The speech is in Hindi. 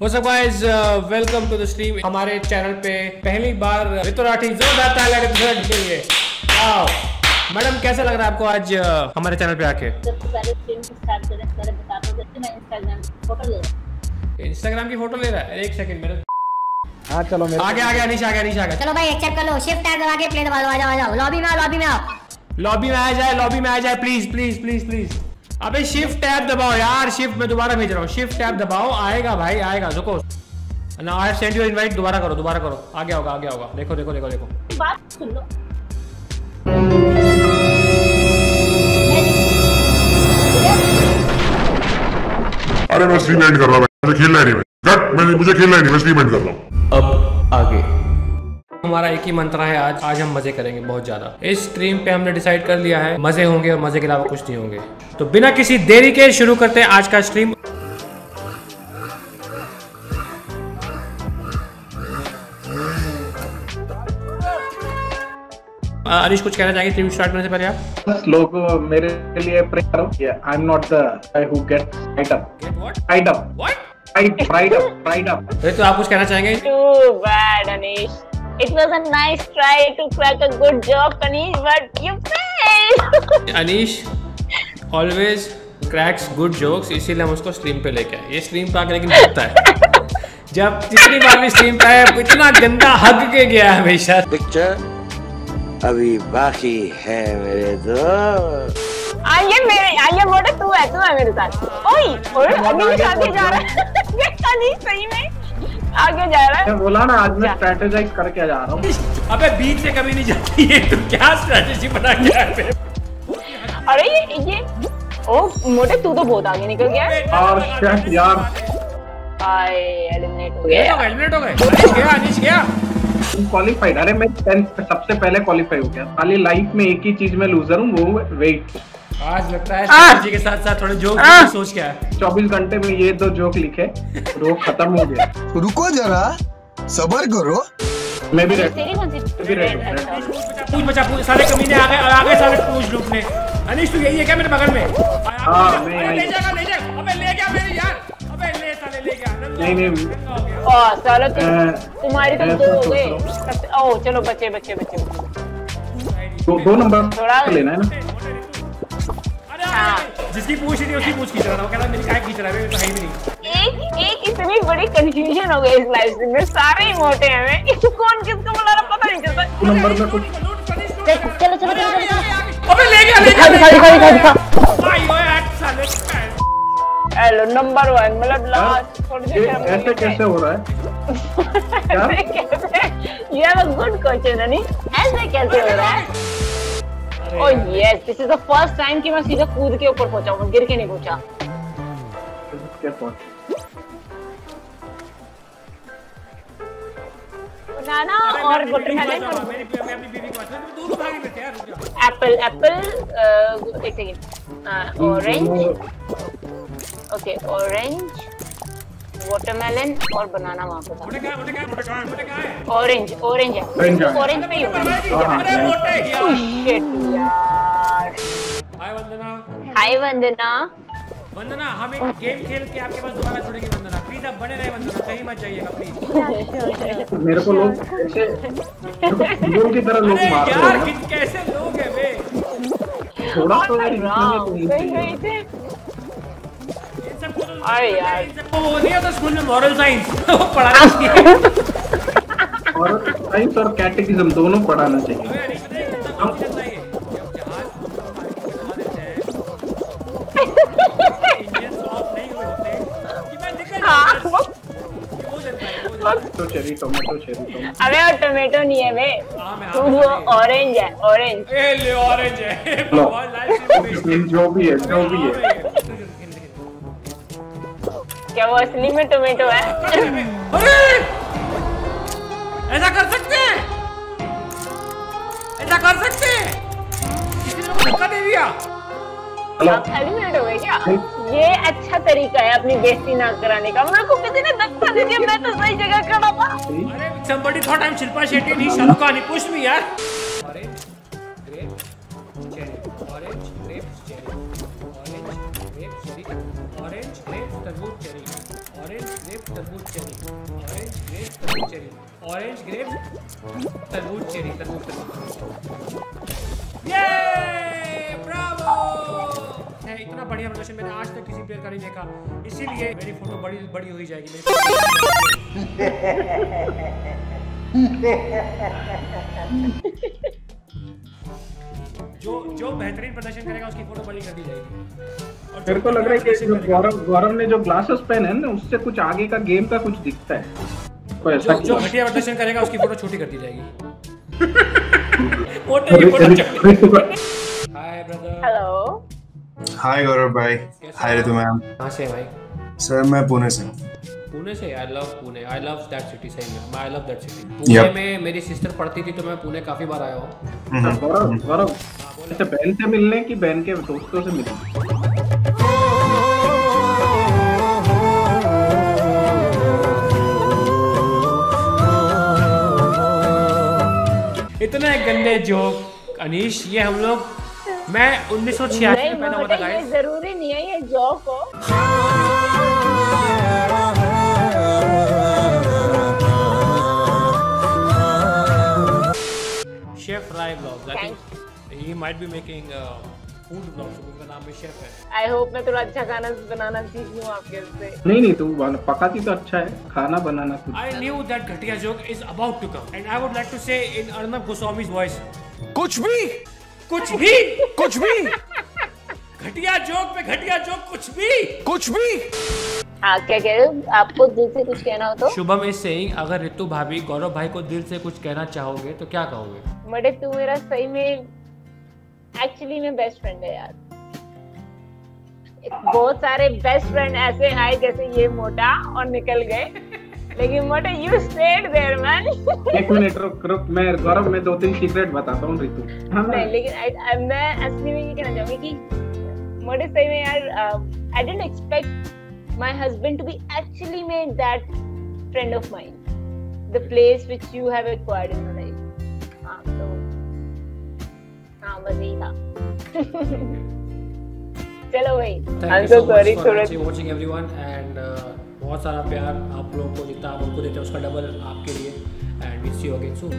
What's up guys? Uh, welcome to the stream. हमारे चैनल पे पहली बार रितुराठी जोरदार तालियाँ के लिए। वाओ मैडम कैसा लग रहा है आपको आज uh, हमारे चैनल पे आके? सबसे पहले स्ट्रीम स्टार्ट करें पहले बता दो जैसे मैं इंस्टाग्राम फ़ोटो ले रहा इंस्टाग्राम की फ़ोटो ले रहा है? एक सेकंड मेरे हाँ चलो मेरे आगे आगे अनिश आगे अनिश आगे। चलो भाई एक्सेप्ट कर लो। शिफ्ट टैब दबा के प्ले दबा दो आ जाओ आ जाओ। लॉबी में आओ लॉबी में आओ। लॉबी में आ जाए लॉबी में आ जाए प्लीज़ प्लीज़ प्लीज़ प्लीज़ अबे शिफ्ट टैब दबाओ यार शिफ्ट मैं दोबारा भेज रहा हूँ। शिफ्ट टैब दबाओ आएगा भाई आएगा रुको। ना आई सेंड यू इनवाइट दोबारा करो दोबारा करो। आगे होगा आगे होगा देखो देखो देखो देखो। बात सुन लो। अरे मैं स्ट्रीम एंड कर रहा हूँ मुझे खेलना ही नहीं मैं कट मैं मुझे खेलना नहीं मैं स्ट्रीम एंड कर रहा हूँ। अब आगे। हमारा एक ही मंत्र है आज आज हम मज़े करेंगे बहुत ज़्यादा। इस स्ट्रीम पे हमने डिसाइड कर लिया है मज़े होंगे और मज़े के अलावा कुछ नहीं होंगे। तो बिना किसी देरी के शुरू करते हैं आज का स्ट्रीम अनिश कुछ कहना चाहेंगे स्ट्रीम स्टार्ट करने से पहले आप? लोग मेरे लिए प्रे करो I am not the guy who get tied up what tied up What? Tied tied up tied up तो आप कुछ कहना चाहेंगे? Too bad, Anish. It was a nice try to crack a good joke, Anish, but you failed. Anish always cracks good jokes इसीलिए हम उसको स्ट्रीम पे लेके आए। ये स्ट्रीम पे आके लेकिन करता है। जब जितनी बार भी स्ट्रीम पे आया इतना गंदा हग के गया है हमेशा। पिक्चर अभी बाकी है मेरे दोस्त आइए मेरे आइए मोटे तू है तू है मेरे साथ। ओए ओए अनीश आगे जा रहा है। अनीश सही में आगे जा रहा है। बोला ना आज मैं स्ट्रेटेजाइज करके जा रहा हूँ। अबे बीच से कभी नहीं जाती है तो क्या स्ट्रेटेजी बना के आया अरे ये ये ओ मोटे तू तो बहुत आगे निकल गया। और shit यार। आए एलिमिनेट हो गया। तो एलिमिनेट हो गए। गया अनीश गया। क्वालिफाइड अरे मैं 10 सबसे पहले क्वालिफाई हो गया। खाली लाइफ में एक ही चीज़ में लूजर हूँ वो वेट आज लगता है स्ट्रेटेजी के साथ साथ थोड़े जोक भी सोच के आया 24 घंटे में ये दो जोक लिखे रोग खत्म हो गया। रुको जरा सबर करो। मैं भी रेडी तेरी भी। पूछ बचा पूछ सारे कमीने आ गए आ गए सारे पूछ लूटने अनीश तू यही है क्या मेरे बगल में? आया, हाँ, मैं ले जाएगा ले जाएगा अबे ले गया मेरी यार। अबे ले साले ले गया नहीं, नहीं। नंगा हो गया। ओ सालो तुम तुम्हारी तो दो हो गए। हूँ। ओ चलो बच्चे बच्चे बच्चे बच्चे। दो, नंबर थोड़ा- लेना है ना। हाँ। जिसकी पूछ थी उसकी पूछ खींच रहा था। वो कह रहा मेरी काय खींच रहा है मेरी तो है ही भी नहीं। एक एक इतनी बड़ी कंफ्यूजन हो गई इस लाइव स्ट्रीम में सारे ही मोटे हैं वे कौन किसको बुला रहा पता नहीं चलता। नंबर में कुछ चलो चलो चलो चलो अबे ले गया ले गया दिखा दिखा दिखा आई ओए हट साले हेलो नंबर वन मतलब लास्ट थोड़ी देर ऐसे कैसे हो रहा है? ऐसे कैसे you have a good question अनी ऐसे कैसे हो रहा है? ओह yes this is the first time कि मैं सीधा कूद के ऊपर पहुँचा हूँ गिर के नहीं पहुँचा। क्या पहुँच बनाना और वाटरमेलन और मेरी मैं अपनी बीवी के मैं दोनों भागी में यार रुक जा। एप्पल एप्पल एक second orange okay orange watermelon और बनाना वहाँ पे है, है, है, है? था ऑरेंज ऑरेंज है ऑरेंज पे ही। हाँ, यार। शिट यार। हाय वंदना। हाय वंदना। वंदना हम एक गेम खेल के आपके पास दोबारा छोड़ेंगे वंदना। प्लीज़ आप बने रहे वंदना कहीं मत जाइएगा प्लीज़ मेरे को लोग ऐसे मेरे की तरह लोग मार रहे यार हैं। कित- कैसे लोग हैं बे थोड़ा तो यार तो गई थे अरे यार। वो नहीं होता स्कूल में मॉरल साइंस वो पढ़ाना चाहिए और साइंस और कैटेकिज्म दोनों पढ़ाना चाहिए। है। हैं नहीं हाँ। है है। तो चेरी टोमेटो चेरी अबे वो टोमेटो नहीं है बे। हाँ, मैं तू हाँ, वो ऑरेंज है ऑरेंज ए ले ऑरेंज है। जो भी है जो भी है। क्या वो असली में टोमेटो है? अरे! ऐसा कर सकते हैं? ऐसा कर सकते हैं? ये अच्छा तरीका है अपनी बेस्ती ना कराने का। मेरे को किसी ने धक्का दे दिया मैं तो सही जगह खड़ा था अरे somebody thought I'm Shilpa Shetty नहीं शाहरुख खान पूछ भी यार। Orange grape cherry orange grape cherry orange grape cherry तरबूज, चेरी। ऑरेंज ग्रेप तरबूज चेरी। ऑरेंज ग्रेप तरबूज चेरी तरबूज ये ब्रावो इतना बढ़िया प्रदर्शन मैंने आज तक किसी प्लेयर का नहीं देखा। इसीलिए मेरी फ़ोटो बड़ी बड़ी हो जाएगी मेरी जो जो बेहतरीन प्रदर्शन करेगा उसकी फ़ोटो बड़ी कर दी जाएगी। और मेरे को लग रहा है कि जो गौरव गौरव ने जो ग्लासेस पहने हैं ना उससे कुछ आगे का गेम का कुछ दिखता है। कोई ऐसा जो घटिया प्रदर्शन करेगा उसकी फ़ोटो छोटी कर दी जाएगी। मोटे की फ़ोटो छोटी हाय ब्रदर हेलो हाय गौरव भाई। Hi Ritu ma'am. कहाँ से है भाई? सर मैं पुणे से हूँ। पुणे से? I love Pune. I love that city सही में। I love that city Pune Yep. में मेरी सिस्टर पढ़ती थी तो मैं पुणे काफ़ी बार आया हूँ। हाँ, गौरव गौरव अच्छा बहन से मिलने की बहन के दोस्तों से मिलने? इतने गंदे जोक अनीश ये हम लोग मैं उन्नीस सौ छियासी में पैदा हुआ था। ज़रूरी नहीं है ये जॉब हो। Chef Rai blogs I think he might be making food blogs उसका नाम भी शेफ है। आई होप मैं थोड़ा अच्छा खाना बनाना सीख लूँ आपके से नहीं नहीं तू बन- पकाती तो अच्छा है। खाना बनाना कुछ। I knew that Ghatia joke is about to come, and I would like to say in Arnab Goswami's voice, कुछ भी कुछ भी कुछ भी। घटिया जोक पे घटिया जोक कुछ भी कुछ भी। हाँ क्या कह रहे हो? आपको दिल से कुछ कहना हो तो? शुभम इज़ सेइंग अगर रितु भाभी गौरव भाई को दिल से कुछ कहना चाहोगे तो क्या कहोगे? बड़े तू मेरा सही में एक्चुअली में बेस्ट फ्रेंड है यार। बहुत सारे बेस्ट फ्रेंड ऐसे आए जैसे ये मोटा और निकल गए। लेकिन मोटे यू स्टेड देयर मैन एक मिनट रुक रुक मैं गौरव मैं दो तीन सीक्रेट बताता हूँ रितु। हाँ। नहीं लेकिन I, I, मैं असली में ये कहना चाहूँगी कि मोटे सही में यार I didn't expect my husband to be actually made that friend of mine the place which you have acquired in your life हाँ तो हाँ बस यही था चलो भाई एम सो सॉरी थोड़ा वाचिंग एवरीवन एंड बहुत सारा प्यार आप लोगों को जितना आप उनको देते हैं उसका डबल आपके लिए. And we see you again soon